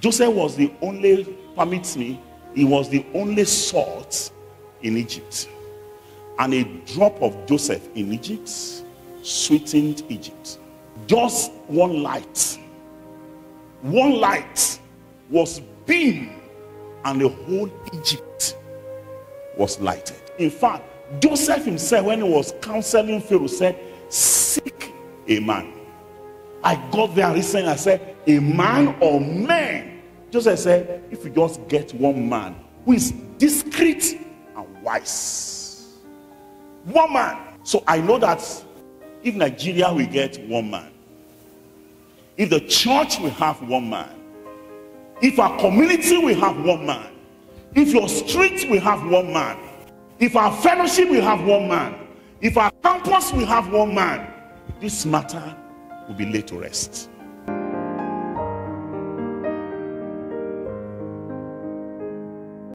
Joseph was the only, permits me, he was the only salt in Egypt. And a drop of Joseph in Egypt sweetened Egypt. Just one light. One light was beam and the whole Egypt was lighted. In fact, Joseph himself, when he was counseling Pharaoh, said, Seek a man. I got there recently, I said, A man or men? Joseph said, If you just get one man who is discreet and wise. One man. So I know that if Nigeria will get one man, if the church will have one man, if our community will have one man, if your street will have one man, if our fellowship will have one man, if our campus will have one man, this matter will be laid to rest.